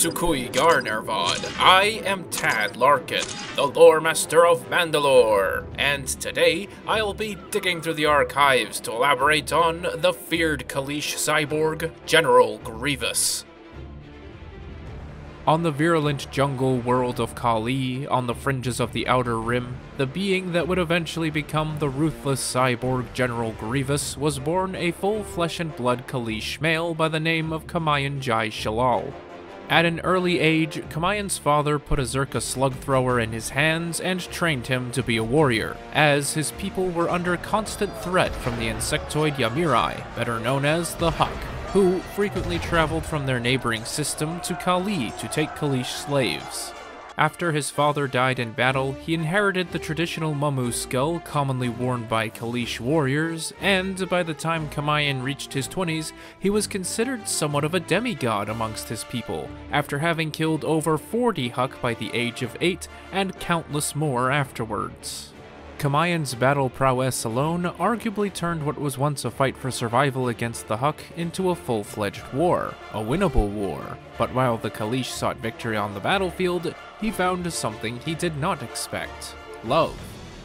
Sukui Garnervod. I am Tad Larkin, the lore master of Mandalore, and today I'll be digging through the archives to elaborate on the feared Kaleesh cyborg, General Grievous. On the virulent jungle world of Kalee, on the fringes of the Outer Rim, the being that would eventually become the ruthless cyborg General Grievous was born a full flesh and blood Kaleesh male by the name of Qymaen jai Sheelal. At an early age, Qymaen's father put a Czerka slug thrower in his hands and trained him to be a warrior, as his people were under constant threat from the insectoid Yam'rii, better known as the Huk who frequently traveled from their neighboring system to Kalee to take Kaleesh slaves. After his father died in battle, he inherited the traditional mumuu skull commonly worn by Kaleesh warriors, and by the time Qymaen reached his 20s, he was considered somewhat of a demigod amongst his people, after having killed over 40 Huk by the age of 8 and countless more afterwards. Qymaen's battle prowess alone arguably turned what was once a fight for survival against the Huk into a full-fledged war, a winnable war. But while the Kaleesh sought victory on the battlefield, he found something he did not expect. Love.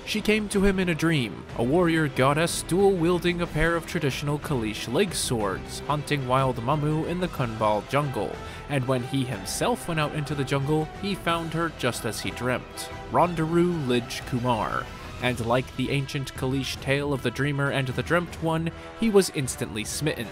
She came to him in a dream, a warrior goddess dual-wielding a pair of traditional Kaleesh leg swords, hunting wild mumuu in the Kunbal jungle, and when he himself went out into the jungle, he found her just as he dreamt, Ronderu lij Kummar, and like the ancient Kaleesh tale of the Dreamer and the Dreamt One, he was instantly smitten.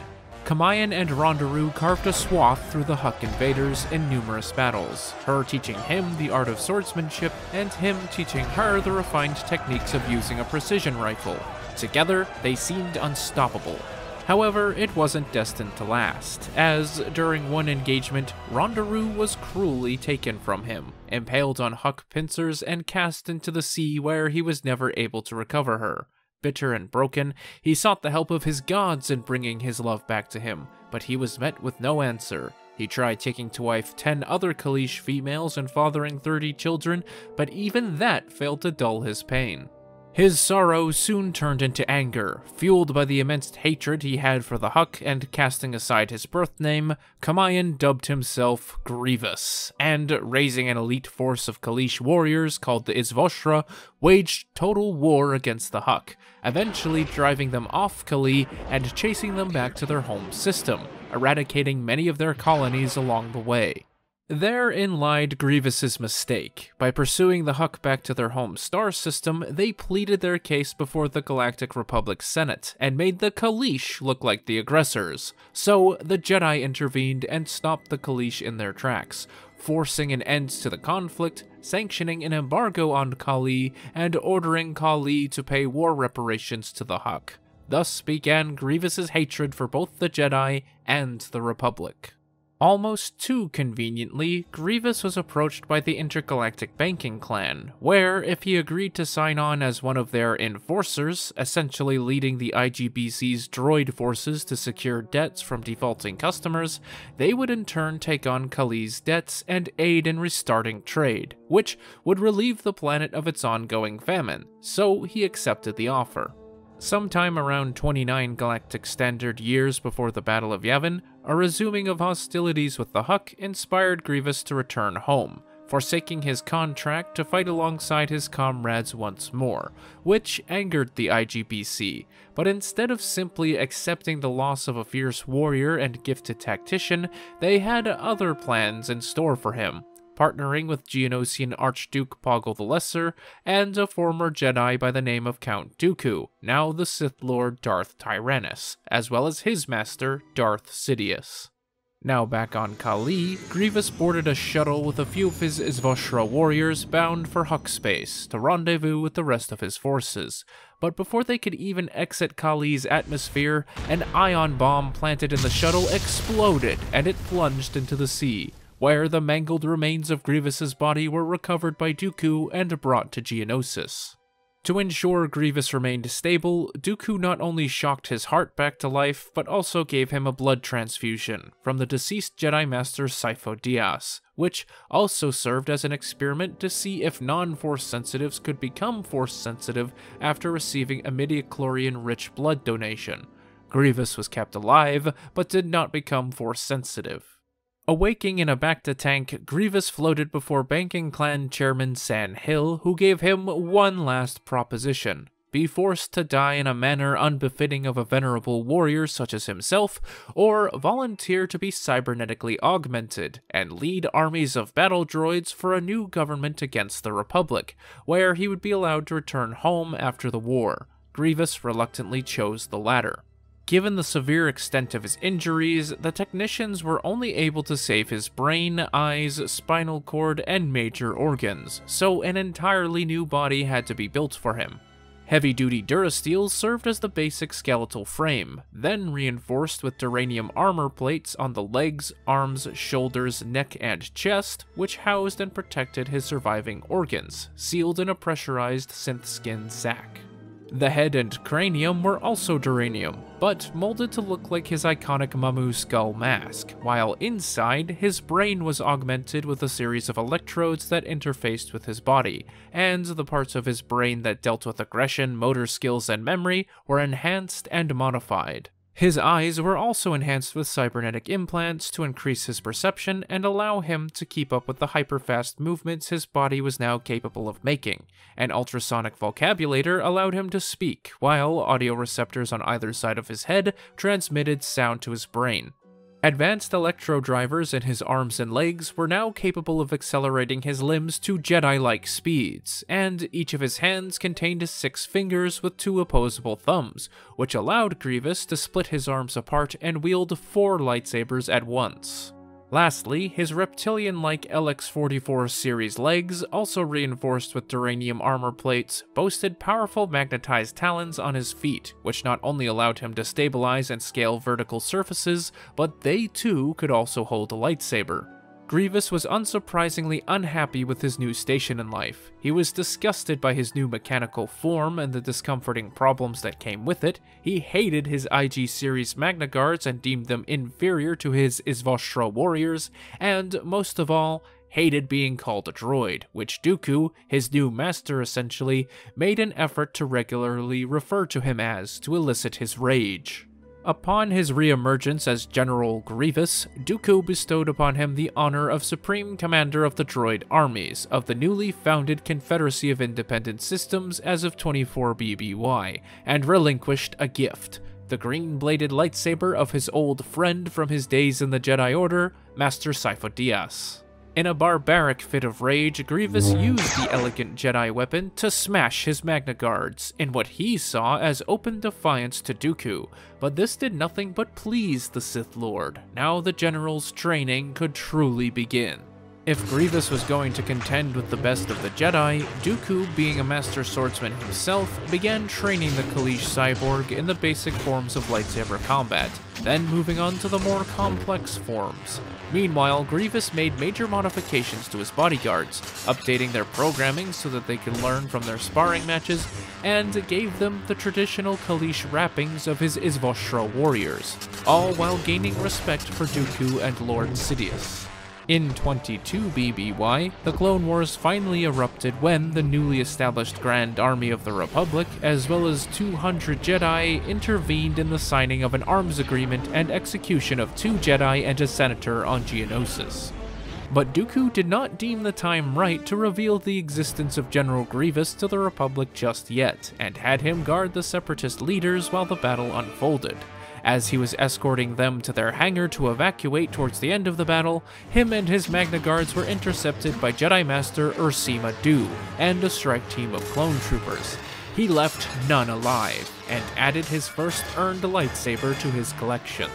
Qymaen and Ronderu carved a swath through the Huk invaders in numerous battles, her teaching him the art of swordsmanship, and him teaching her the refined techniques of using a precision rifle. Together, they seemed unstoppable, However, it wasn't destined to last, as during one engagement, Ronderu was cruelly taken from him, impaled on Huk pincers and cast into the sea where he was never able to recover her. Bitter and broken, he sought the help of his gods in bringing his love back to him, but he was met with no answer. He tried taking to wife 10 other Kaleesh females and fathering 30 children, but even that failed to dull his pain. His sorrow soon turned into anger, fueled by the immense hatred he had for the Huk, and casting aside his birth name, Qymaen dubbed himself Grievous, and raising an elite force of Kaleesh warriors called the Izvoshra, waged total war against the Huk, eventually driving them off Kalee and chasing them back to their home system, eradicating many of their colonies along the way. Therein lied Grievous's mistake. By pursuing the Huk back to their home star system, they pleaded their case before the Galactic Republic Senate, and made the Kaleesh look like the aggressors. So, the Jedi intervened and stopped the Kaleesh in their tracks, forcing an end to the conflict, sanctioning an embargo on Kalee, and ordering Kalee to pay war reparations to the Huk. Thus began Grievous's hatred for both the Jedi and the Republic. Almost too conveniently, Grievous was approached by the Intergalactic Banking Clan, where, if he agreed to sign on as one of their enforcers, essentially leading the IGBC's droid forces to secure debts from defaulting customers, they would in turn take on Kalee's debts and aid in restarting trade, which would relieve the planet of its ongoing famine, so he accepted the offer. Sometime around 29 Galactic Standard years before the Battle of Yavin, a resuming of hostilities with the Huk inspired Grievous to return home, forsaking his contract to fight alongside his comrades once more, which angered the IGBC, but instead of simply accepting the loss of a fierce warrior and gifted tactician, they had other plans in store for him, partnering with Geonosian Archduke Poggle the Lesser and a former Jedi by the name of Count Dooku, now the Sith Lord Darth Tyrannus, as well as his master, Darth Sidious. Now back on Kalee, Grievous boarded a shuttle with a few of his Izvoshra warriors bound for Huk space to rendezvous with the rest of his forces. But before they could even exit Kalee's atmosphere, an ion bomb planted in the shuttle exploded and it plunged into the sea, where the mangled remains of Grievous's body were recovered by Dooku and brought to Geonosis. To ensure Grievous remained stable, Dooku not only shocked his heart back to life, but also gave him a blood transfusion from the deceased Jedi Master Sifo Dyas, which also served as an experiment to see if non-Force sensitives could become Force sensitive after receiving a midichlorian-rich blood donation. Grievous was kept alive, but did not become Force sensitive. Awaking in a bacta tank, Grievous floated before banking clan chairman San Hill, who gave him one last proposition be forced to die in a manner unbefitting of a venerable warrior such as himself, or volunteer to be cybernetically augmented and lead armies of battle droids for a new government against the Republic, where he would be allowed to return home after the war. Grievous reluctantly chose the latter. Given the severe extent of his injuries, the technicians were only able to save his brain, eyes, spinal cord, and major organs, so an entirely new body had to be built for him. Heavy-duty Durasteel served as the basic skeletal frame, then reinforced with duranium armor plates on the legs, arms, shoulders, neck, and chest, which housed and protected his surviving organs, sealed in a pressurized synth skin sac. The head and cranium were also duranium, but molded to look like his iconic mumuu skull mask, while inside, his brain was augmented with a series of electrodes that interfaced with his body, and the parts of his brain that dealt with aggression, motor skills, and memory were enhanced and modified. His eyes were also enhanced with cybernetic implants to increase his perception and allow him to keep up with the hyperfast movements his body was now capable of making. An ultrasonic vocabulator allowed him to speak, while audio receptors on either side of his head transmitted sound to his brain. Advanced electro drivers in his arms and legs were now capable of accelerating his limbs to Jedi-like speeds, and each of his hands contained six fingers with two opposable thumbs, which allowed Grievous to split his arms apart and wield four lightsabers at once. Lastly, his reptilian-like LX-44 series legs, also reinforced with duranium armor plates, boasted powerful magnetized talons on his feet, which not only allowed him to stabilize and scale vertical surfaces, but they too could also hold a lightsaber. Grievous was unsurprisingly unhappy with his new station in life. He was disgusted by his new mechanical form and the discomforting problems that came with it. He hated his IG series Magna Guards and deemed them inferior to his Izvoshra warriors, and most of all, hated being called a droid, which Dooku, his new master essentially, made an effort to regularly refer to him as to elicit his rage. Upon his re-emergence as General Grievous, Dooku bestowed upon him the honor of Supreme Commander of the Droid Armies of the newly founded Confederacy of Independent Systems as of 24 BBY, and relinquished a gift, the green-bladed lightsaber of his old friend from his days in the Jedi Order, Master Sifo Dyas. In a barbaric fit of rage, Grievous used the elegant Jedi weapon to smash his Magna Guards, in what he saw as open defiance to Dooku, but this did nothing but please the Sith Lord. Now the General's training could truly begin. If Grievous was going to contend with the best of the Jedi, Dooku, being a master swordsman himself, began training the Kaleesh cyborg in the basic forms of lightsaber combat, then moving on to the more complex forms. Meanwhile, Grievous made major modifications to his bodyguards, updating their programming so that they could learn from their sparring matches, and gave them the traditional Kaleesh wrappings of his Izvoshra warriors, all while gaining respect for Dooku and Lord Sidious. In 22 BBY, the Clone Wars finally erupted when the newly established Grand Army of the Republic, as well as 200 Jedi, intervened in the signing of an arms agreement and execution of two Jedi and a senator on Geonosis. But Dooku did not deem the time right to reveal the existence of General Grievous to the Republic just yet, and had him guard the Separatist leaders while the battle unfolded. As he was escorting them to their hangar to evacuate towards the end of the battle, him and his Magna Guards were intercepted by Jedi Master Ursima Du and a strike team of clone troopers. He left none alive, and added his first earned lightsaber to his collection.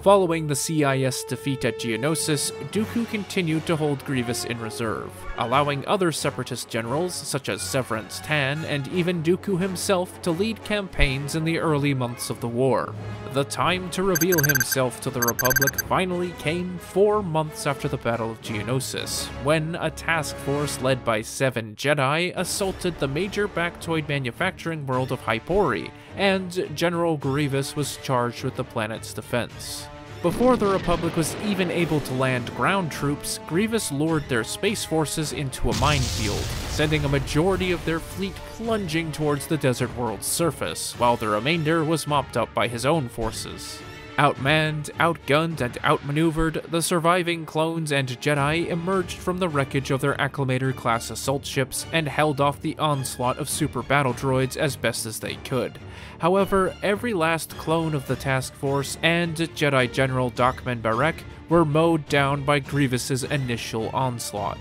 Following the CIS defeat at Geonosis, Dooku continued to hold Grievous in reserve, allowing other Separatist generals such as Sev'rance Tann and even Dooku himself to lead campaigns in the early months of the war. The time to reveal himself to the Republic finally came four months after the Battle of Geonosis, when a task force led by seven Jedi assaulted the major Baktoid manufacturing world of Hypori, and General Grievous was charged with the planet's defense. Before the Republic was even able to land ground troops, Grievous lured their space forces into a minefield, sending a majority of their fleet plunging towards the desert world's surface, while the remainder was mopped up by his own forces. Outmanned, outgunned, and outmaneuvered, the surviving clones and Jedi emerged from the wreckage of their Acclamator-class assault ships and held off the onslaught of super battle droids as best as they could. However, every last clone of the task force and Jedi General Daakman Barrek were mowed down by Grievous's initial onslaught.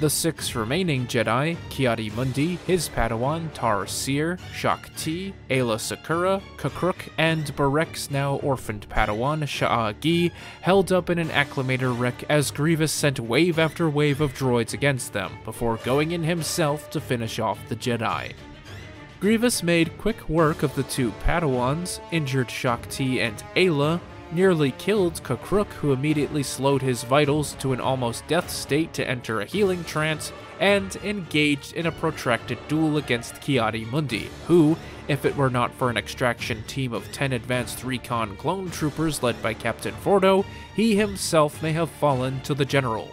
The six remaining Jedi, Ki-Adi-Mundi, his Padawan Tarr Seirr, Shaak Ti, Aayla Secura, K'Kruhk, and Barrek's now orphaned Padawan Sha'a held up in an Acclamator wreck as Grievous sent wave after wave of droids against them, before going in himself to finish off the Jedi. Grievous made quick work of the two Padawans, injured Shaak Ti and Aayla, nearly killed K'Kruhk, who immediately slowed his vitals to an almost death state to enter a healing trance, and engaged in a protracted duel against Ki-Adi-Mundi, who, if it were not for an extraction team of 10 advanced recon clone troopers led by Captain Fordo, he himself may have fallen to the general.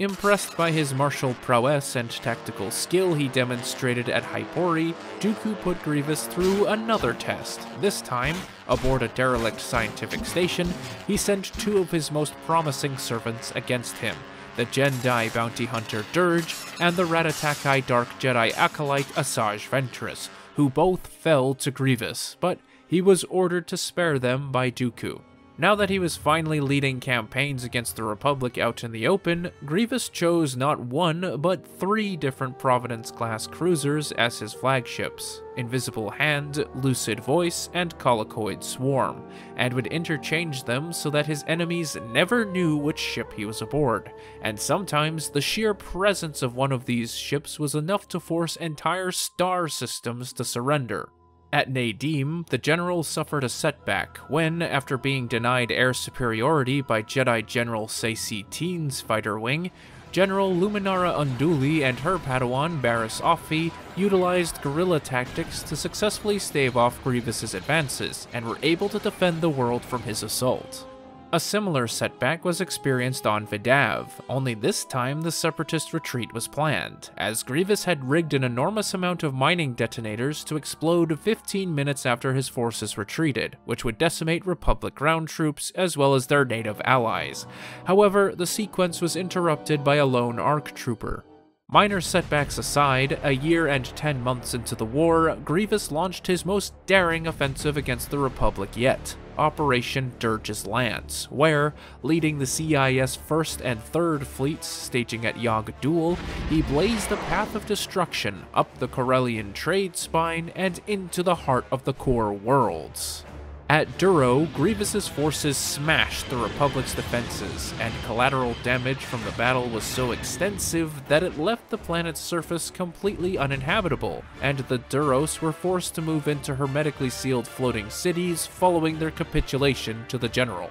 Impressed by his martial prowess and tactical skill he demonstrated at Hypori, Dooku put Grievous through another test. This time, aboard a derelict scientific station, he sent two of his most promising servants against him, the Jedi bounty hunter Durge and the Ratatoskite Dark Jedi acolyte Asajj Ventress, who both fell to Grievous, but he was ordered to spare them by Dooku. Now that he was finally leading campaigns against the Republic out in the open, Grievous chose not one, but three different Providence-class cruisers as his flagships, Invisible Hand, Lucid Voice, and Colicoid Swarm, and would interchange them so that his enemies never knew which ship he was aboard, and sometimes the sheer presence of one of these ships was enough to force entire star systems to surrender. At Nadiem, the general suffered a setback when, after being denied air superiority by Jedi General Saesee Tiin's fighter wing, General Luminara Unduli and her Padawan Barriss Offee utilized guerrilla tactics to successfully stave off Grievous's advances, and were able to defend the world from his assault. A similar setback was experienced on Vidav, only this time the Separatist retreat was planned, as Grievous had rigged an enormous amount of mining detonators to explode 15 minutes after his forces retreated, which would decimate Republic ground troops as well as their native allies. However, the sequence was interrupted by a lone ARC trooper, Minor setbacks aside, a year and ten months into the war, Grievous launched his most daring offensive against the Republic yet, Operation Durge's Lance, where, leading the CIS 1st and 3rd Fleets staging at Yag'Dhul, he blazed a path of destruction up the Corellian trade spine and into the heart of the core worlds. At Duro, Grievous's forces smashed the Republic's defenses, and collateral damage from the battle was so extensive that it left the planet's surface completely uninhabitable, and the Duros were forced to move into hermetically sealed floating cities following their capitulation to the General.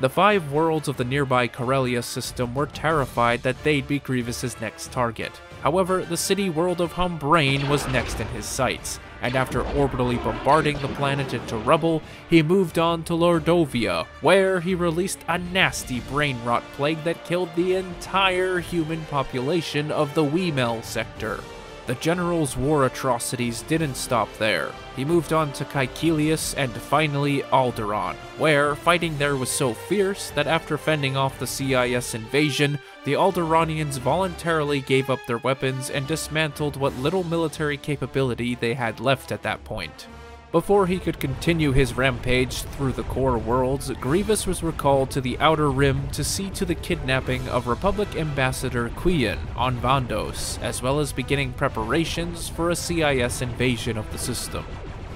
The five worlds of the nearby Corellia system were terrified that they'd be Grievous's next target. However, the city world of Humbarine was next in his sights, and after orbitally bombarding the planet into rubble, he moved on to Lordovia, where he released a nasty brain rot plague that killed the entire human population of the Wemel sector. The general's war atrocities didn't stop there. He moved on to Caecilius and finally Alderaan, where fighting there was so fierce that after fending off the CIS invasion, the Alderaanians voluntarily gave up their weapons and dismantled what little military capability they had left at that point. Before he could continue his rampage through the core worlds, Grievous was recalled to the Outer Rim to see to the kidnapping of Republic Ambassador Kuiin on Vandos, as well as beginning preparations for a CIS invasion of the system.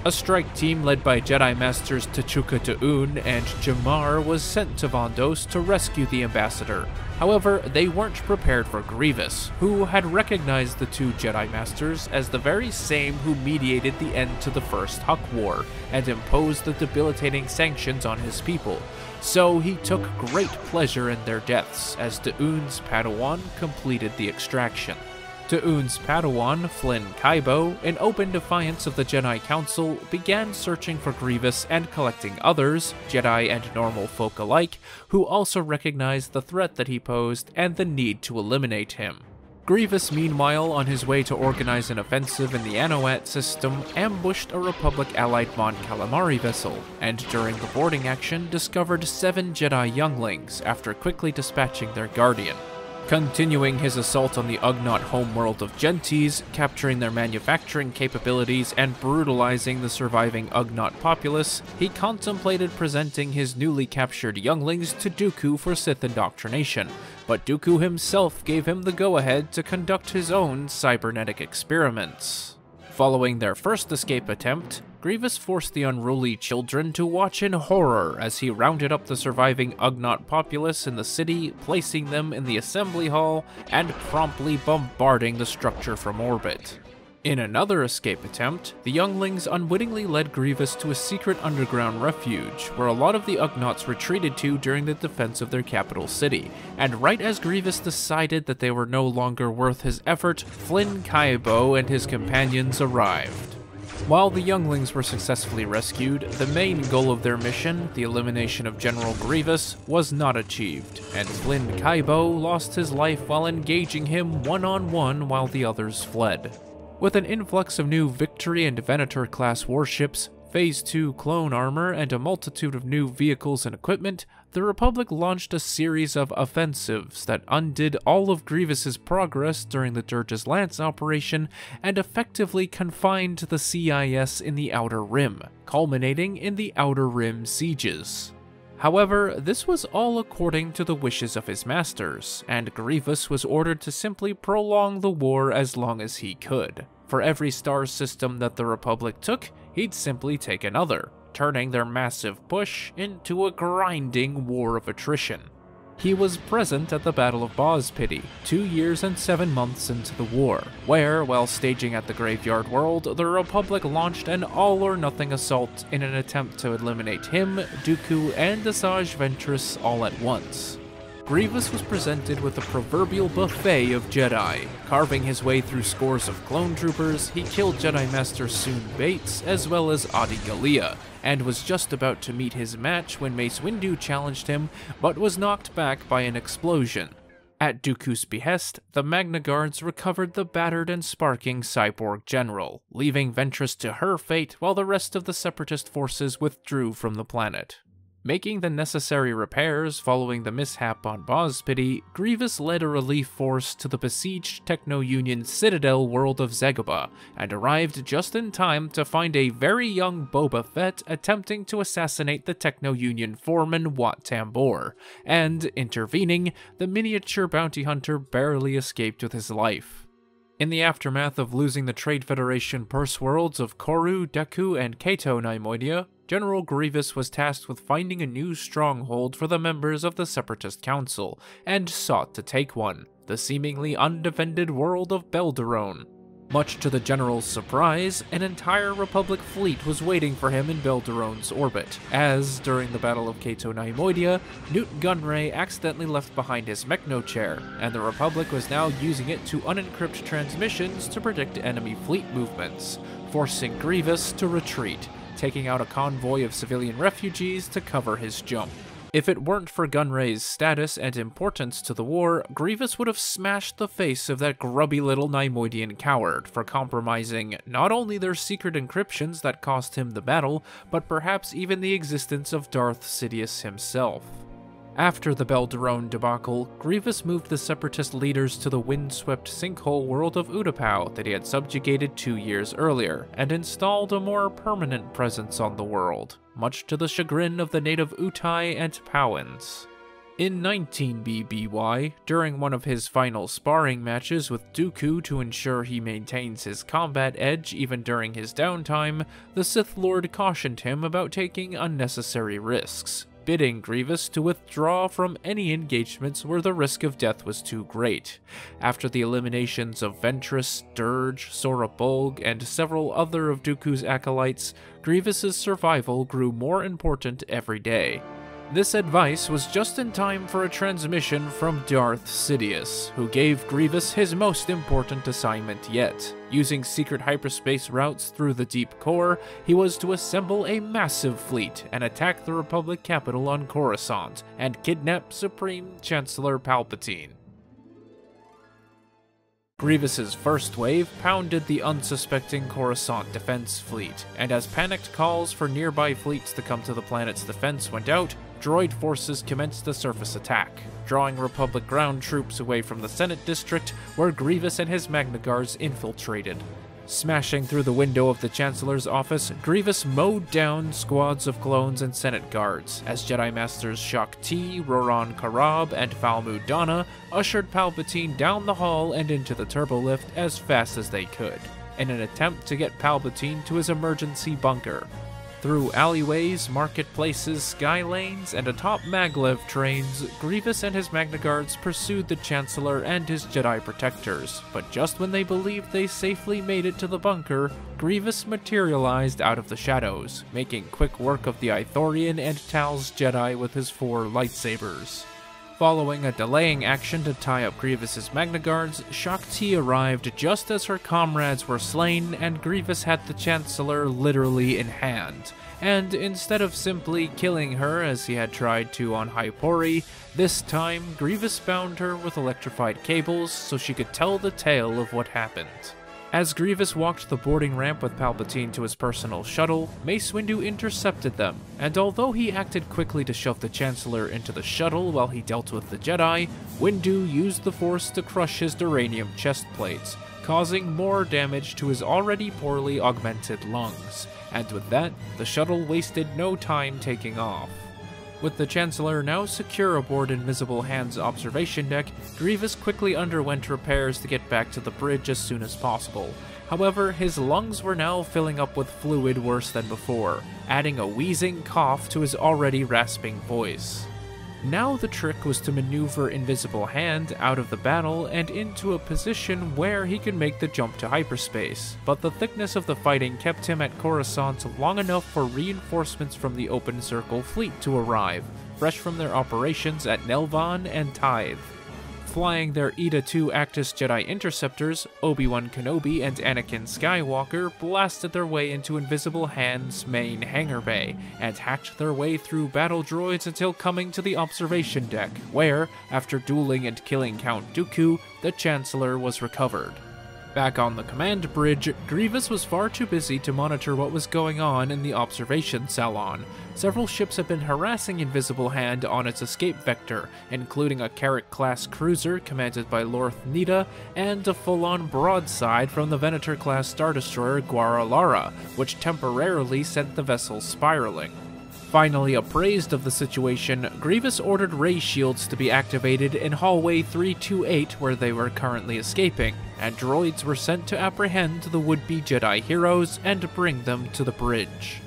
A strike team led by Jedi Masters Techuka T'Oon and Jamar was sent to Vondos to rescue the ambassador. However, they weren't prepared for Grievous, who had recognized the two Jedi Masters as the very same who mediated the end to the First Huk War and imposed the debilitating sanctions on his people. So he took great pleasure in their deaths as T'Oon's Padawan completed the extraction. T'Oon's Padawan, Flynn Kybo, in open defiance of the Jedi Council, began searching for Grievous and collecting others, Jedi and normal folk alike, who also recognized the threat that he posed and the need to eliminate him. Grievous, meanwhile, on his way to organize an offensive in the Anoat system, ambushed a Republic allied Mon Calamari vessel, and during the boarding action discovered seven Jedi younglings after quickly dispatching their guardian. Continuing his assault on the Ugnaught homeworld of Gentes, capturing their manufacturing capabilities and brutalizing the surviving Ugnaught populace, he contemplated presenting his newly captured younglings to Dooku for Sith indoctrination, but Dooku himself gave him the go-ahead to conduct his own cybernetic experiments. Following their first escape attempt, Grievous forced the unruly children to watch in horror as he rounded up the surviving Ugnaught populace in the city, placing them in the assembly hall, and promptly bombarding the structure from orbit. In another escape attempt, the younglings unwittingly led Grievous to a secret underground refuge, where a lot of the Ugnaughts retreated to during the defense of their capital city, and right as Grievous decided that they were no longer worth his effort, Flynn Kybo and his companions arrived. While the younglings were successfully rescued, the main goal of their mission, the elimination of General Grievous, was not achieved, and Flynn Kybo lost his life while engaging him one-on-one -on -one while the others fled. With an influx of new Victory and Venator-class warships, Phase 2 clone armor, and a multitude of new vehicles and equipment, the Republic launched a series of offensives that undid all of Grievous's progress during the Durge's Lance operation and effectively confined the CIS in the Outer Rim, culminating in the Outer Rim sieges. However, this was all according to the wishes of his masters, and Grievous was ordered to simply prolong the war as long as he could. For every star system that the Republic took, he'd simply take another, turning their massive push into a grinding war of attrition. He was present at the Battle of Boz-Pity, two years and seven months into the war, where, while staging at the Graveyard World, the Republic launched an all-or-nothing assault in an attempt to eliminate him, Dooku, and Asajj Ventress all at once. Grievous was presented with a proverbial buffet of Jedi. Carving his way through scores of clone troopers, he killed Jedi Master Soon Baites, as well as Adi Gallia, and was just about to meet his match when Mace Windu challenged him, but was knocked back by an explosion. At Dooku's behest, the Magna Guards recovered the battered and sparking cyborg general, leaving Ventress to her fate while the rest of the Separatist forces withdrew from the planet. Making the necessary repairs following the mishap on Boz-Pity, Grievous led a relief force to the besieged Techno-Union Citadel world of Xagobah, and arrived just in time to find a very young Boba Fett attempting to assassinate the Techno-Union foreman Wat Tambor, and, intervening, the miniature bounty hunter barely escaped with his life. In the aftermath of losing the Trade Federation purse worlds of Koru, Deko, and Cato Neimoidia, General Grievous was tasked with finding a new stronghold for the members of the Separatist Council, and sought to take one, the seemingly undefended world of Belderone. Much to the General's surprise, an entire Republic fleet was waiting for him in Belderone's orbit, as, during the Battle of Cato Neimoidia, Nute Gunray accidentally left behind his Mechno chair, and the Republic was now using it to unencrypt transmissions to predict enemy fleet movements, forcing Grievous to retreat, taking out a convoy of civilian refugees to cover his jump. If it weren't for Gunray's status and importance to the war, Grievous would have smashed the face of that grubby little Neimoidian coward for compromising not only their secret encryptions that cost him the battle, but perhaps even the existence of Darth Sidious himself. After the Belderone debacle, Grievous moved the Separatist leaders to the windswept sinkhole world of Utapau that he had subjugated two years earlier, and installed a more permanent presence on the world, much to the chagrin of the native Utai and Pau'ans. In 19 BBY, during one of his final sparring matches with Dooku to ensure he maintains his combat edge even during his downtime, the Sith Lord cautioned him about taking unnecessary risks, bidding Grievous to withdraw from any engagements where the risk of death was too great. After the eliminations of Ventress, Durge, Sora Bulq, and several other of Dooku's acolytes, Grievous's survival grew more important every day. This advice was just in time for a transmission from Darth Sidious, who gave Grievous his most important assignment yet. Using secret hyperspace routes through the deep core, he was to assemble a massive fleet and attack the Republic capital on Coruscant and kidnap Supreme Chancellor Palpatine. Grievous's first wave pounded the unsuspecting Coruscant defense fleet, and as panicked calls for nearby fleets to come to the planet's defense went out, droid forces commenced a surface attack, drawing Republic ground troops away from the Senate District, where Grievous and his Magna Guards infiltrated. Smashing through the window of the Chancellor's office, Grievous mowed down squads of clones and Senate guards, as Jedi Masters Shaak Ti, Roron Corobb, and Foul Moudama ushered Palpatine down the hall and into the turbolift as fast as they could, in an attempt to get Palpatine to his emergency bunker, through alleyways, marketplaces, sky lanes, and atop maglev trains, Grievous and his Magna Guards pursued the Chancellor and his Jedi protectors, but just when they believed they safely made it to the bunker, Grievous materialized out of the shadows, making quick work of the Ithorian and Talz Jedi with his four lightsabers. Following a delaying action to tie up Grievous's Magna Guards, Shaak Ti arrived just as her comrades were slain and Grievous had the Chancellor literally in hand. And instead of simply killing her as he had tried to on Hypori, this time Grievous bound her with electrified cables so she could tell the tale of what happened. As Grievous walked the boarding ramp with Palpatine to his personal shuttle, Mace Windu intercepted them, and although he acted quickly to shove the Chancellor into the shuttle while he dealt with the Jedi, Windu used the Force to crush his duranium chest plates, causing more damage to his already poorly augmented lungs, and with that, the shuttle wasted no time taking off. With the Chancellor now secure aboard Invisible Hand's observation deck, Grievous quickly underwent repairs to get back to the bridge as soon as possible. However, his lungs were now filling up with fluid worse than before, adding a wheezing cough to his already rasping voice. Now the trick was to maneuver Invisible Hand out of the battle and into a position where he could make the jump to hyperspace, but the thickness of the fighting kept him at Coruscant long enough for reinforcements from the Open Circle fleet to arrive, fresh from their operations at Nelvaan and Tythe flying their Eta-2 Actis Jedi interceptors, Obi-Wan Kenobi and Anakin Skywalker blasted their way into Invisible Hand's main hangar bay and hacked their way through battle droids until coming to the observation deck, where, after dueling and killing Count Dooku, the Chancellor was recovered. Back on the command bridge, Grievous was far too busy to monitor what was going on in the observation salon. Several ships had been harassing Invisible Hand on its escape vector, including a Carrack-class cruiser commanded by Lorth Needa, and a full-on broadside from the Venator-class Star Destroyer Guarlara, which temporarily sent the vessel spiraling. Finally appraised of the situation, Grievous ordered ray shields to be activated in hallway 328 where they were currently escaping, and droids were sent to apprehend the would-be Jedi heroes and bring them to the bridge.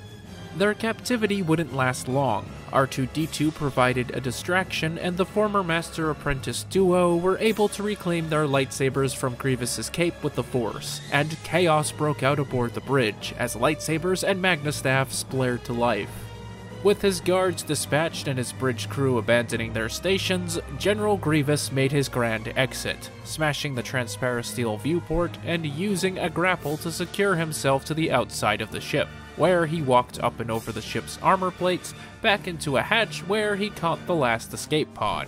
Their captivity wouldn't last long. R2-D2 provided a distraction, and the former master-apprentice duo were able to reclaim their lightsabers from Grievous's cape with the Force, and chaos broke out aboard the bridge as lightsabers and magna staffs blared to life. With his guards dispatched and his bridge crew abandoning their stations, General Grievous made his grand exit, smashing the transparasteel viewport and using a grapple to secure himself to the outside of the ship, where he walked up and over the ship's armor plates, back into a hatch where he caught the last escape pod.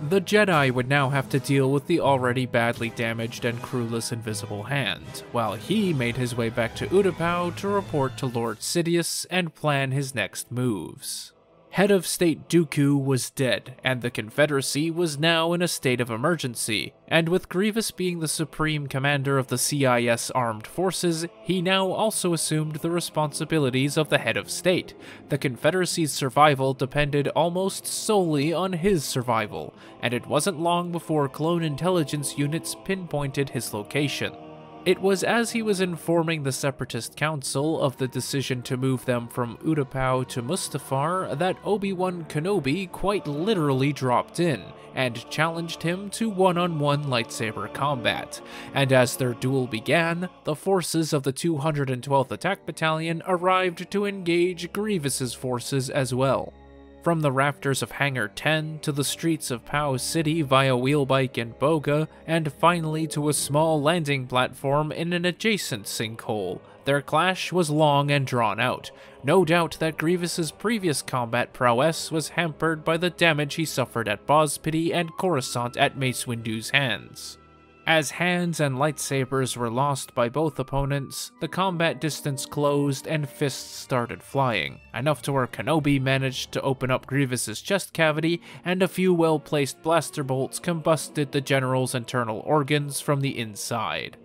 The Jedi would now have to deal with the already badly damaged and crewless Invisible Hand, while he made his way back to Utapau to report to Lord Sidious and plan his next moves. Head of State Dooku was dead, and the Confederacy was now in a state of emergency, and with Grievous being the supreme commander of the CIS armed forces, he now also assumed the responsibilities of the head of state. The Confederacy's survival depended almost solely on his survival, and it wasn't long before clone intelligence units pinpointed his location. It was as he was informing the Separatist Council of the decision to move them from Utapau to Mustafar that Obi-Wan Kenobi quite literally dropped in and challenged him to one-on-one lightsaber combat. And as their duel began, the forces of the 212th Attack Battalion arrived to engage Grievous's forces as well. From the rafters of Hangar 10 to the streets of Pau City via Wheelbike and Boga, and finally to a small landing platform in an adjacent sinkhole, their clash was long and drawn out. No doubt that Grievous's previous combat prowess was hampered by the damage he suffered at Boz-Pity and Coruscant at Mace Windu's hands. As hands and lightsabers were lost by both opponents, the combat distance closed and fists started flying, enough to where Kenobi managed to open up Grievous's chest cavity, and a few well-placed blaster bolts combusted the general's internal organs from the inside.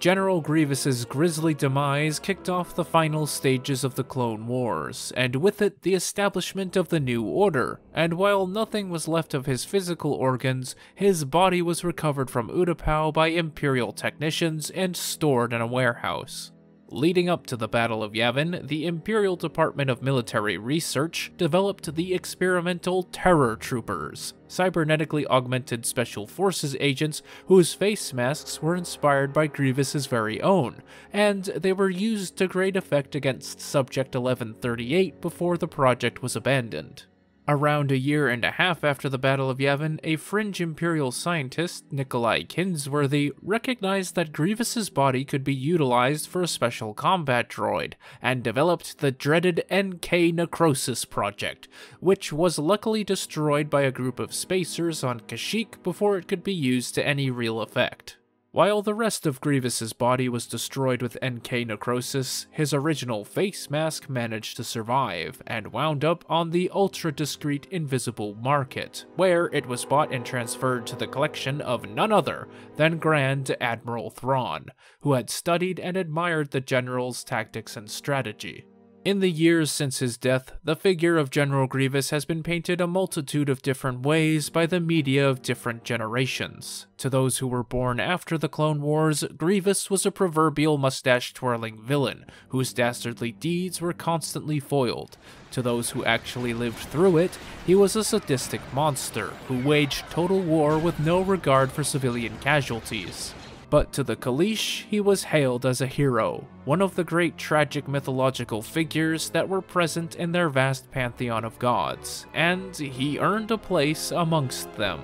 General Grievous's grisly demise kicked off the final stages of the Clone Wars, and with it the establishment of the New Order, and while nothing was left of his physical organs, his body was recovered from Utapau by Imperial technicians and stored in a warehouse. Leading up to the Battle of Yavin, the Imperial Department of Military Research developed the experimental Terror Troopers, cybernetically augmented special forces agents whose face masks were inspired by Grievous's very own, and they were used to great effect against Subject 1138 before the project was abandoned. Around a year and a half after the Battle of Yavin, a fringe Imperial scientist, Nikolai Kinsworthy, recognized that Grievous's body could be utilized for a special combat droid, and developed the dreaded NK Necrosis project, which was luckily destroyed by a group of spacers on Kashyyyk before it could be used to any real effect. While the rest of Grievous's body was destroyed with NK necrosis, his original face mask managed to survive, and wound up on the ultra-discreet invisible market, where it was bought and transferred to the collection of none other than Grand Admiral Thrawn, who had studied and admired the general's tactics and strategy. In the years since his death, the figure of General Grievous has been painted a multitude of different ways by the media of different generations. To those who were born after the Clone Wars, Grievous was a proverbial mustache-twirling villain, whose dastardly deeds were constantly foiled. To those who actually lived through it, he was a sadistic monster, who waged total war with no regard for civilian casualties but to the Kaleesh he was hailed as a hero, one of the great tragic mythological figures that were present in their vast pantheon of gods, and he earned a place amongst them.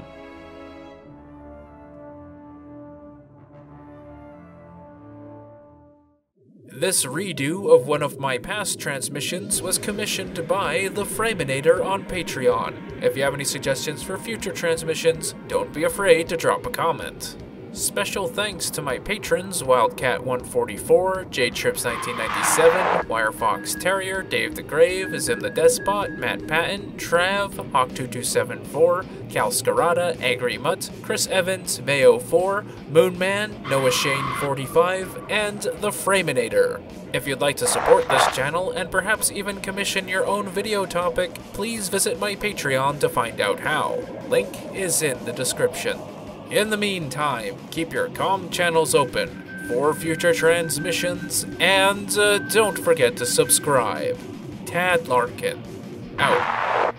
This redo of one of my past transmissions was commissioned by the Framinator on Patreon. If you have any suggestions for future transmissions, don't be afraid to drop a comment. Special thanks to my patrons Wildcat144, JTrips1997, Wirefox Terrier, Dave the Grave, Zim the Despot, Matt Patton, Trav, Hawk2274, Cal Scarata, Angry Mutt, Chris Evans, Mayo4, Moonman, Noah Shane45, and The Framinator. If you'd like to support this channel and perhaps even commission your own video topic, please visit my Patreon to find out how. Link is in the description. In the meantime, keep your com channels open for future transmissions, and uh, don't forget to subscribe. Tad Larkin, out.